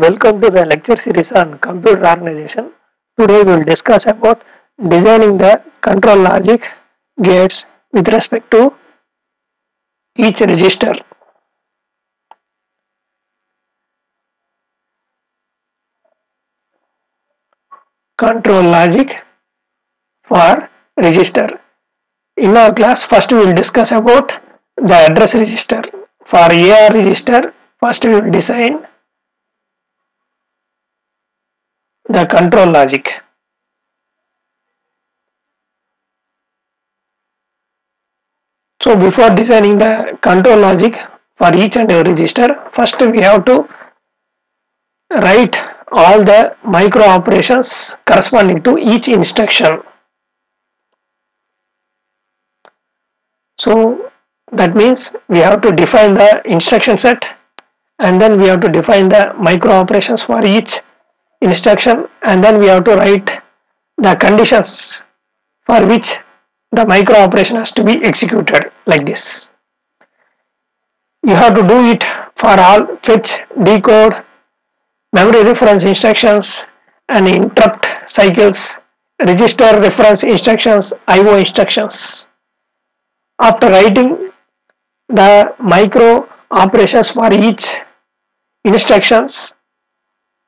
Welcome to the lecture series on computer organization. Today we will discuss about designing the control logic gates with respect to each register. Control logic for register. In our class first we will discuss about the address register. For AR register first we will design the control logic. So before designing the control logic for each and every register, first we have to write all the micro operations corresponding to each instruction. So that means we have to define the instruction set and then we have to define the micro operations for each instruction and then we have to write the conditions for which the micro operation has to be executed like this. You have to do it for all fetch, decode, memory reference instructions and interrupt cycles, register reference instructions, IO instructions. After writing the micro operations for each instructions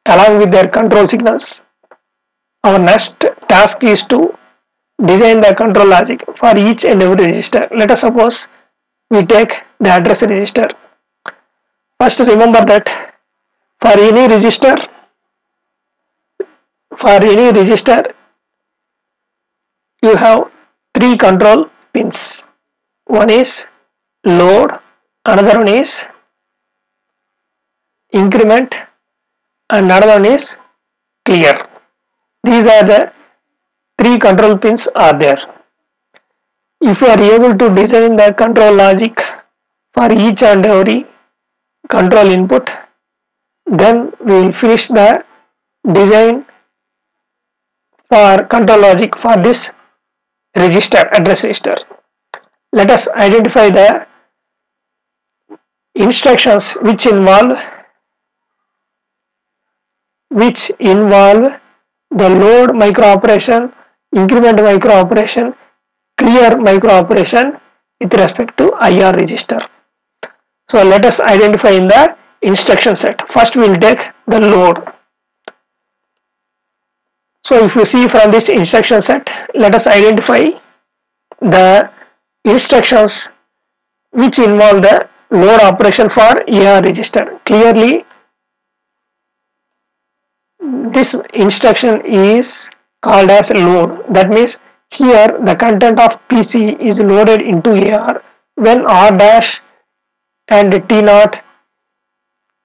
along with their control signals, our next task is to design the control logic for each and every register. Let us suppose we take the address register. First remember that for any register, for any register, you have three control pins. One is load, another one is increment, another one is clear. These are the three control pins are there. If you are able to design the control logic for each and every control input, then we will finish the design for control logic for this register, address register. Let us identify the instructions which involve which involve the load micro operation, increment micro operation, clear micro operation with respect to IR register. So let us identify in the instruction set. First we will take the load. So if you see from this instruction set, let us identify the instructions which involve the load operation for AR register. Clearly this instruction is called as load. That means here the content of PC is loaded into AR when R dash and T naught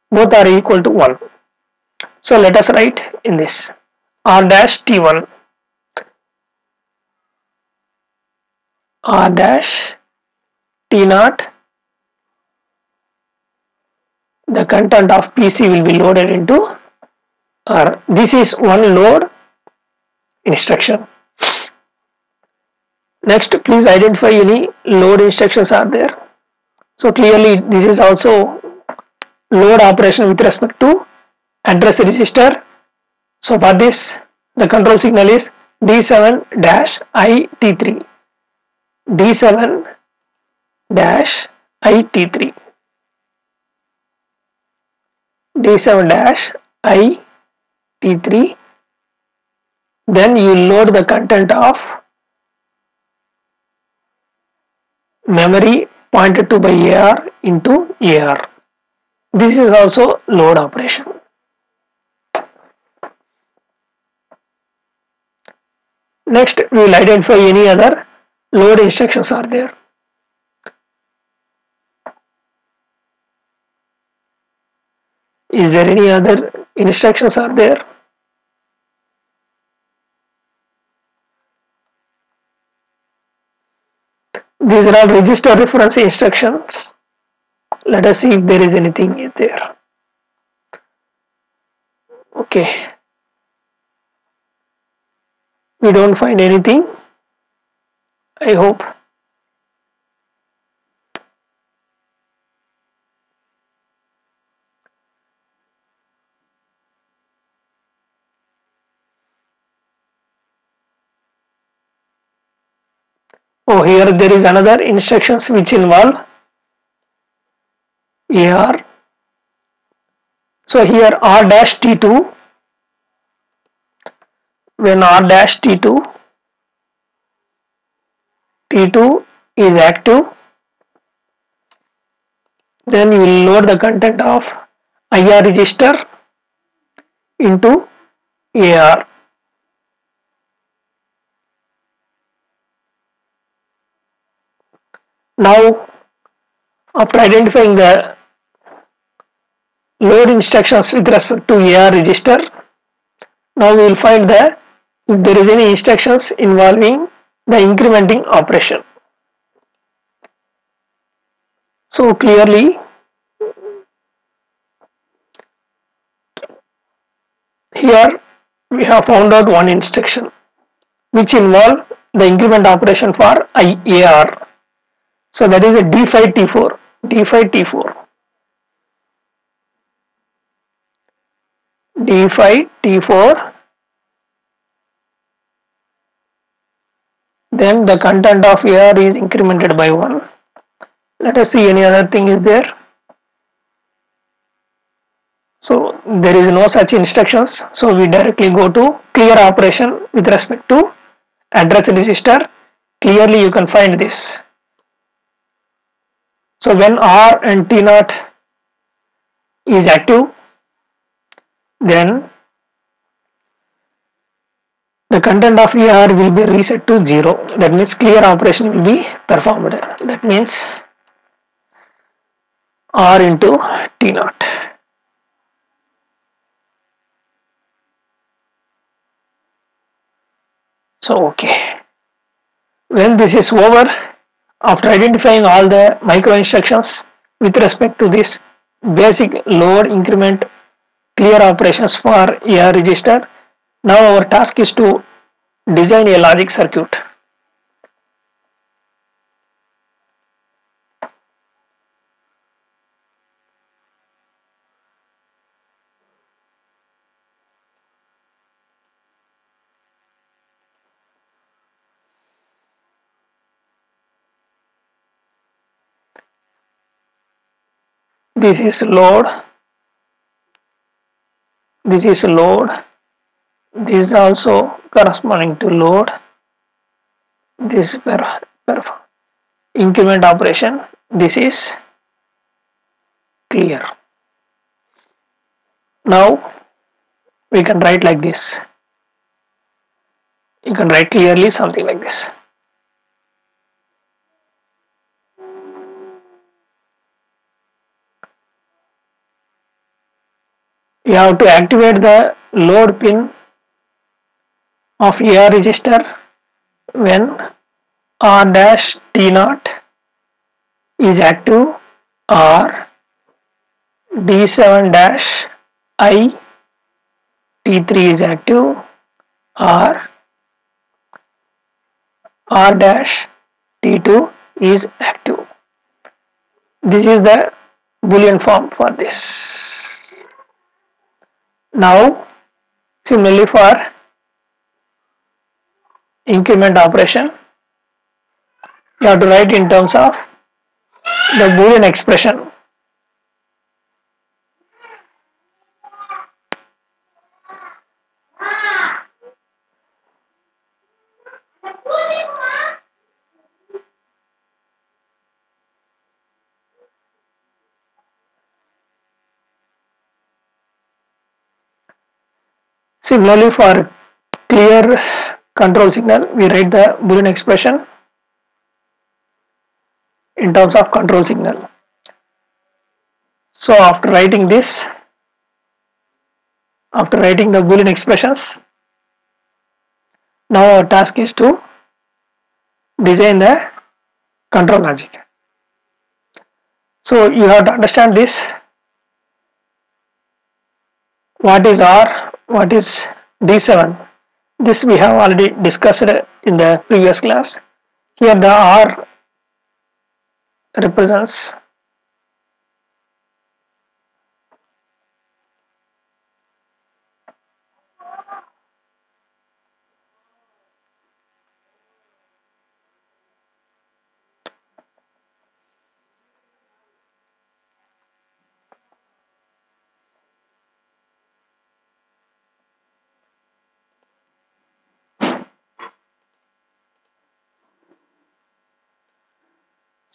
both are equal to 1 so let us write in this. R dash T1 R dash T naught. The content of PC will be loaded into or this is one load instruction. Next please identify any load instructions are there. So clearly this is also load operation with respect to address register. So for this the control signal is d7 dash it3 d7 dash it3 d7 dash i T3 then you load the content of memory pointed to by AR into AR. This is also load operation. Next we will identify any other load instructions are there. Is there any other instructions are there? These are all register reference instructions. Let us see if there is anything there. Okay. We don't find anything. I hope. Here there is another instructions which involve AR so here R dash T2 when R dash T2 T2 is active. Then you will load the content of IR register into AR now after identifying the load instructions with respect to AR register now we will find the if there is any instructions involving the incrementing operation. So clearly here we have found out one instruction which involve the increment operation for IAR so that is a D5 T4 D5 T4 D5 T4 then the content of AR is incremented by 1 let us see any other thing is there. So there is no such instructions. So we directly go to clear operation with respect to address register. Clearly you can find this so when R and T naught is active then the content of AR will be reset to 0 that means clear operation will be performed. That means R into T naught. So okay. When this is over after identifying all the micro instructions with respect to this basic load increment clear operations for AR register. Now our task is to design a logic circuit this is load this is load this is also corresponding to load this per, per increment operation. This is clear. Now we can write like this. You can write clearly something like this you have to activate the load pin of AR register when R dash T naught is active or D7 dash I T3 is active or R dash T2 is active. This is the boolean form for this. Now similarly for increment operation you have to write in terms of the boolean expression Similarly for clear control signal we write the boolean expression in terms of control signal. So after writing this after writing the boolean expressions now our task is to design the control logic. So you have to understand this what is R what is D7 this we have already discussed in the previous class. Here the R represents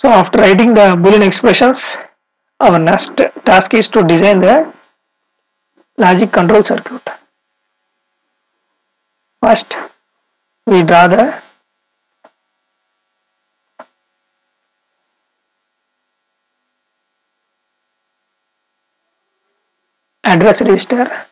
So after writing the boolean expressions, our next task is to design the logic control circuit. First, we draw the address register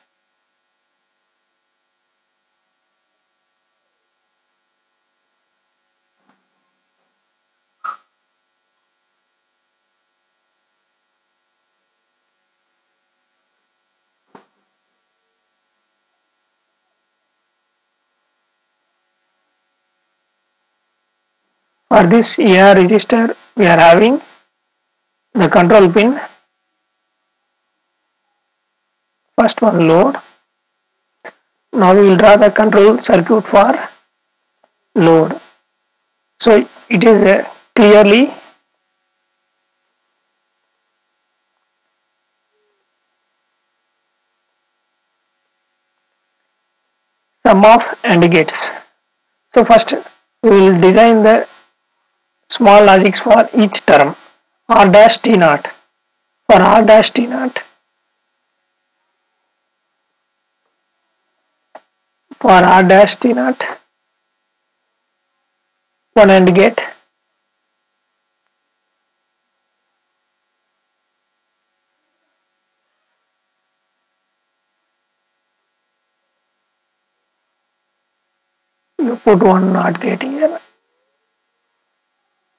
for this ER register we are having the control pin. First one load. Now we will draw the control circuit for load. So it is uh, clearly sum of AND gates so first we will design the small logics for each term. R dash t naught. For r dash t naught. For r dash t naught. One AND gate. You put one NOT gate here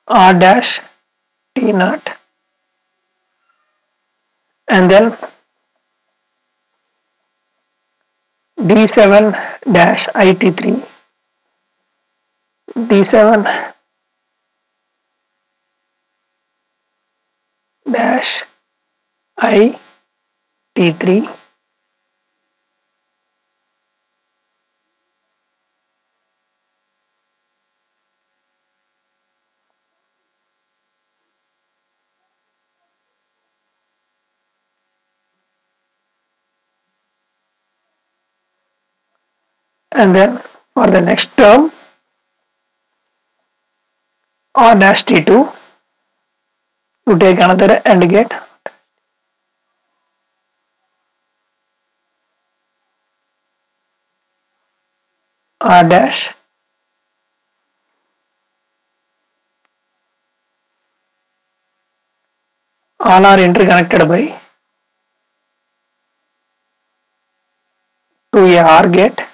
r dash t naught. And then d7 dash it3 d7 dash i t3 and then for the next term r dash t2 to take another AND gate. R dash all are interconnected by to a OR gate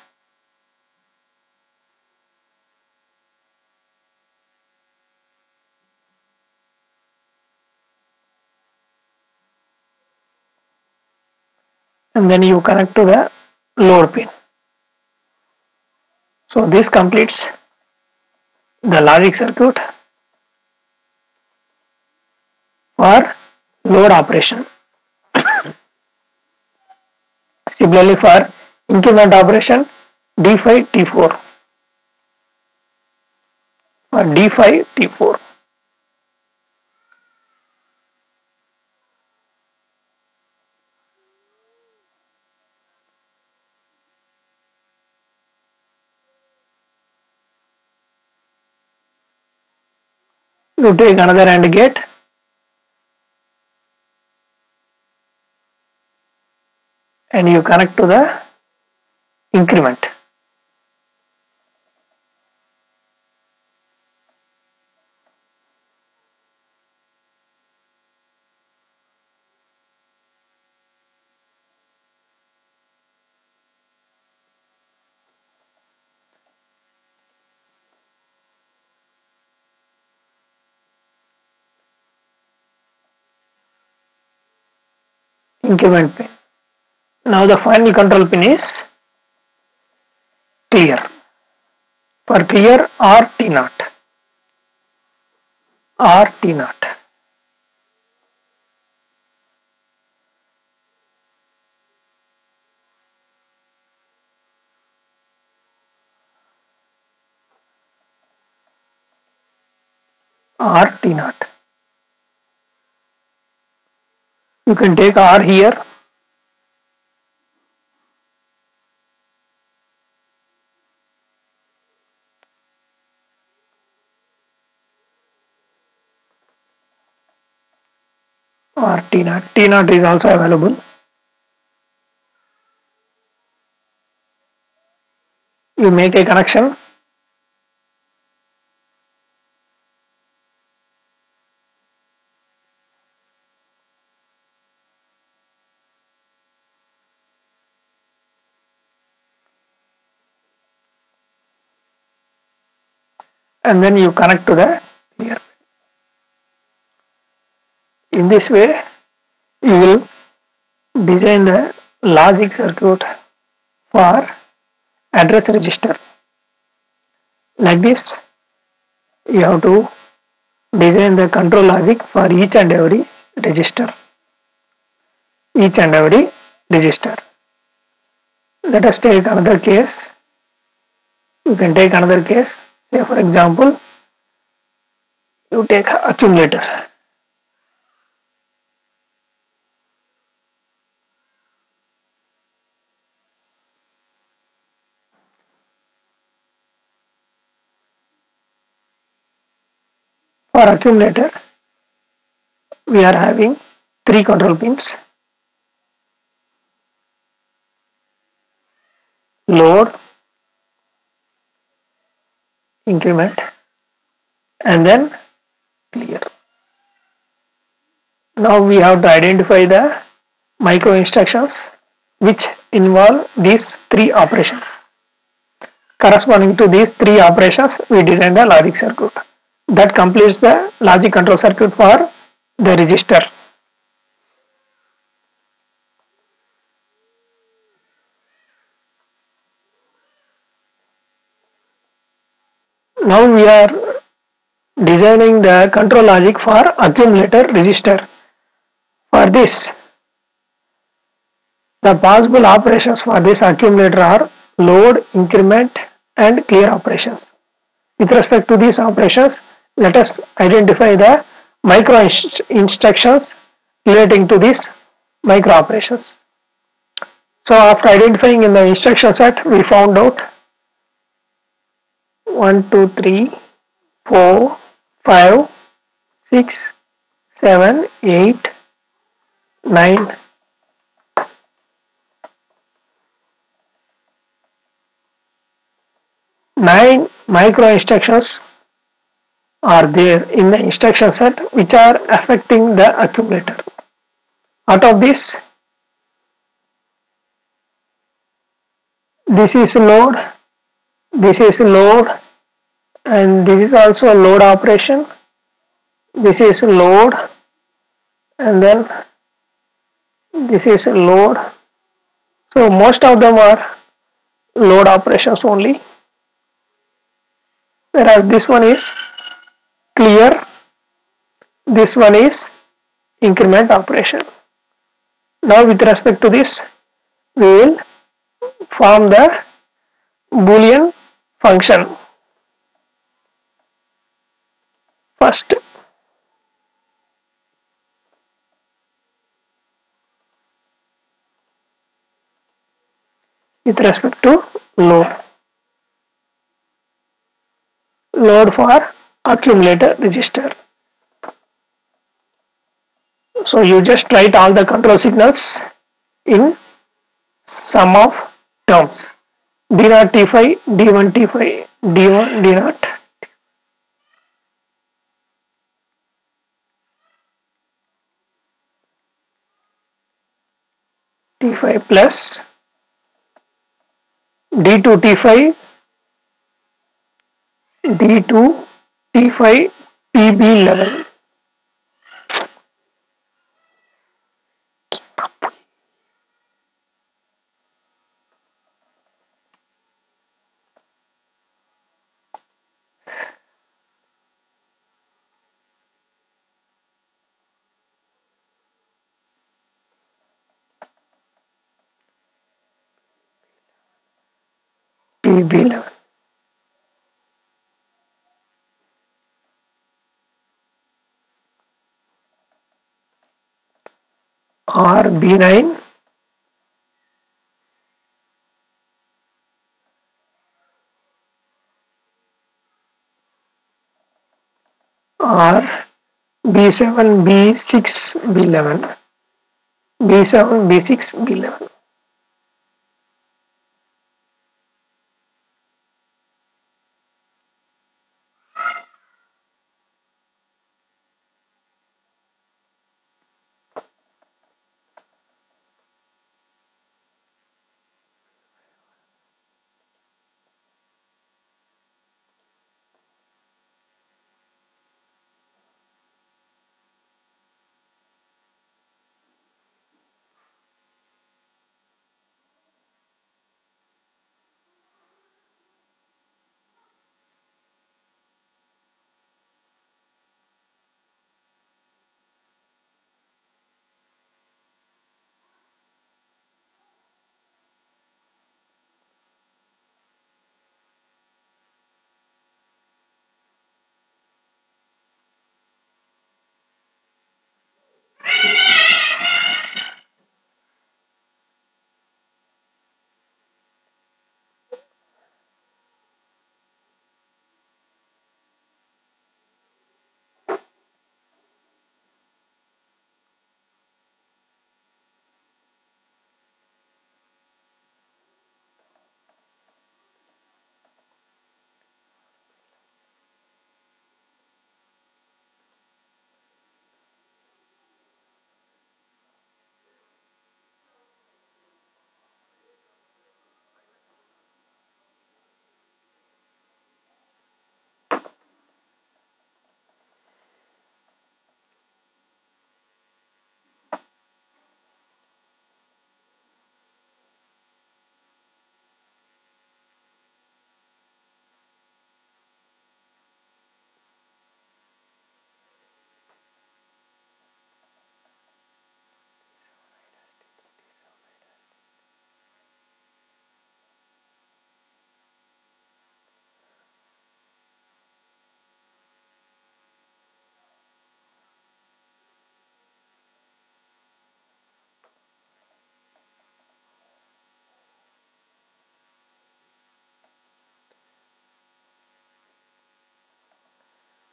and then you connect to the load pin. So this completes the logic circuit for load operation. Similarly for increment operation D5 T4 for D5 T4 you take another AND gate. And you connect to the increment increment pin. Now the final control pin is clear. For clear R T naught. R T naught. R T naught. You can take R here or T naught. T naught is also available. You make a connection and then you connect to the clear. In this way, you will design the logic circuit for address register. Like this, you have to design the control logic for each and every register. Each and every register. Let us take another case. You can take another case say for example you take accumulator for accumulator we are having three control pins load increment and then clear. Now we have to identify the micro instructions which involve these three operations. Corresponding to these three operations, we design the logic circuit. That completes the logic control circuit for the register. now we are designing the control logic for accumulator register. For this, the possible operations for this accumulator are load, increment and clear operations. With respect to these operations, let us identify the micro inst instructions relating to these micro operations. So after identifying in the instruction set, we found out 1 2 3 4 5 6 7 8 9 nine micro instructions are there in the instruction set which are affecting the accumulator. Out of this this is load this is load and this is also a load operation. This is load. And then this is load. So most of them are load operations only. Whereas this one is clear. This one is increment operation. Now with respect to this we will form the boolean function first. With respect to load. Load for accumulator register. So you just write all the control signals in sum of terms. D0 t5 d1 t5 d1 d0 t5 plus d2 t5 d2 t5 pb11 pb11 or b9 or B7, B6, B11. B7, B6, B11.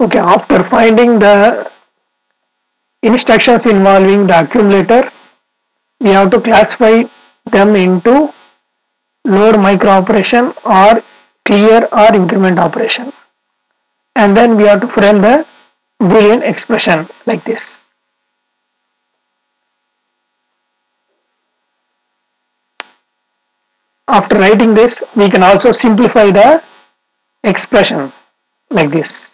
Okay, after finding the instructions involving the accumulator, we have to classify them into load micro operation or clear or increment operation. And then we have to frame the boolean expression like this. After writing this, we can also simplify the expression like this.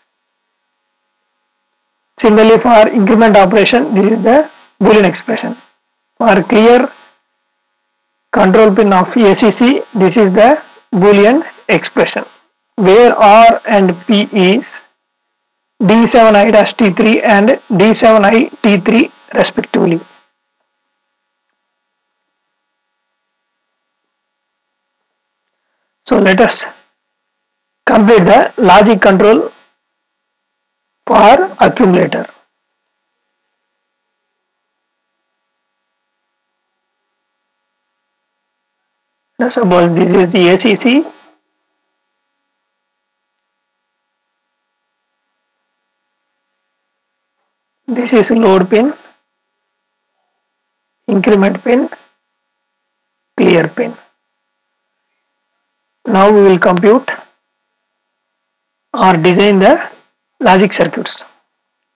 Similarly, for increment operation, this is the Boolean expression. For clear control pin of ACC, this is the Boolean expression, where R and P is D7i T3 and D7i T3 respectively. So let us complete the logic control for accumulator. Now suppose this is the ACC. This is load pin, increment pin, clear pin. Now we will compute or design the logic circuits.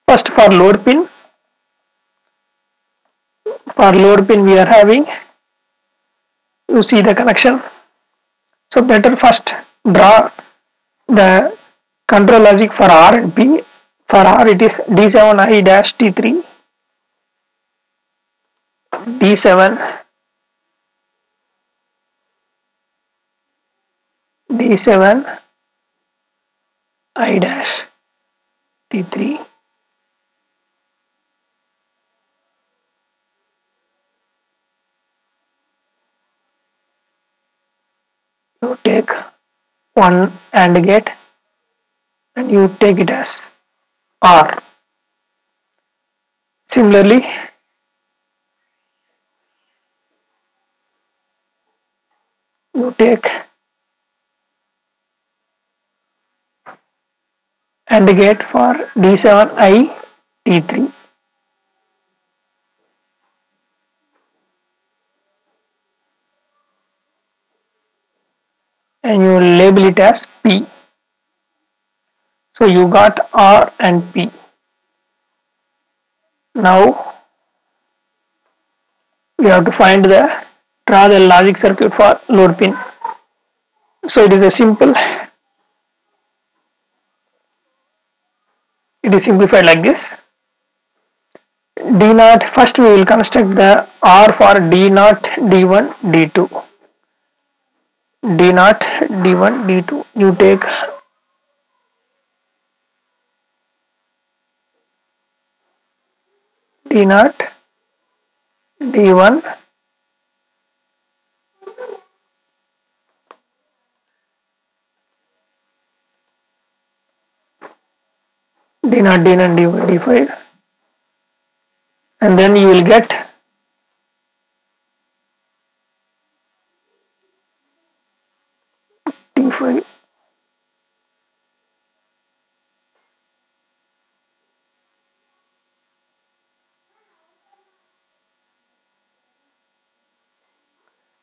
First for load pin, for load pin we are having, you see the connection. So better first draw the control logic for R and P. For R it is D7I dash T3, D7, D7 I dash T3 you take one AND gate and you take it as R. similarly you take AND the gate for D7I T3 and you label it as P. So you got R and P. Now we have to find the draw the logic circuit for load pin. So it is a simple it is simplified like this. D naught first we will construct the r for d naught d1 d2 d naught d1 d2 you take d naught d1 d naught d naught d1 d5 and then you will get d5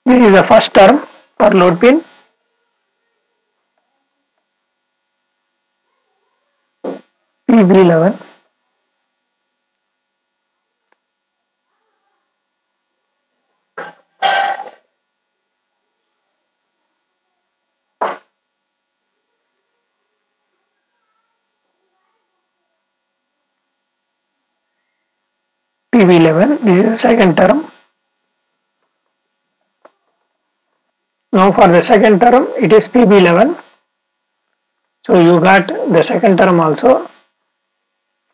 this is the first term for load pin PB11 PB11 this is the second term. Now for the second term it is PB11 so you got the second term also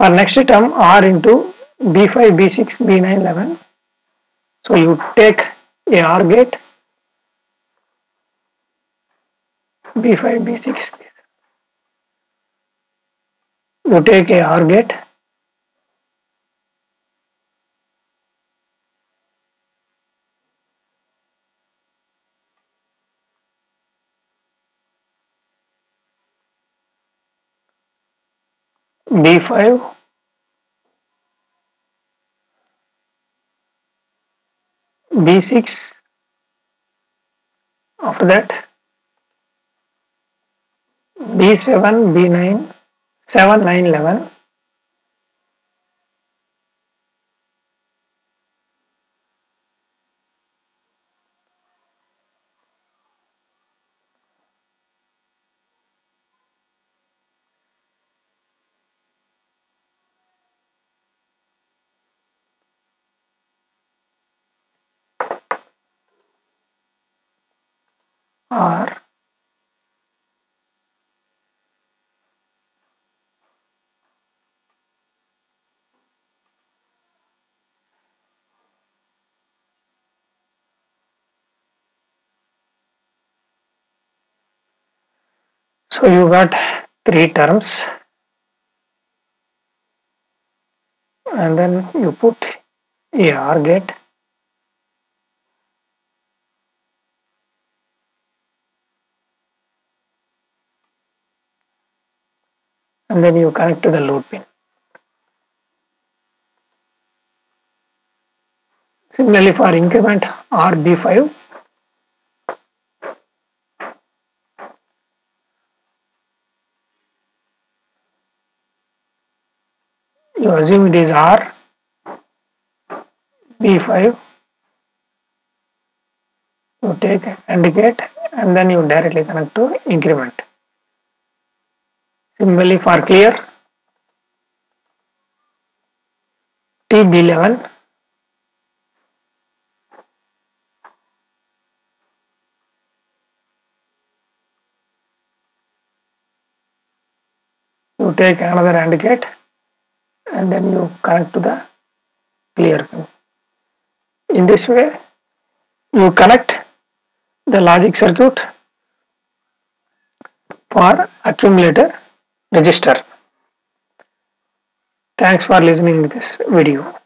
for next term R into B5 B6 B9 11 so you take a r gate B5 B6 you take a r gate B5 B6 after that B7 B9 7 9 11 R So you got three terms. And then you put a OR gate and then you connect to the load pin. Similarly for increment RB5 you assume it is R B5 you take indicate and then you directly connect to increment similarly for clear TB11 you take another AND gate and then you connect to the clear pin. In this way, you connect the logic circuit for accumulator register. Thanks for listening to this video.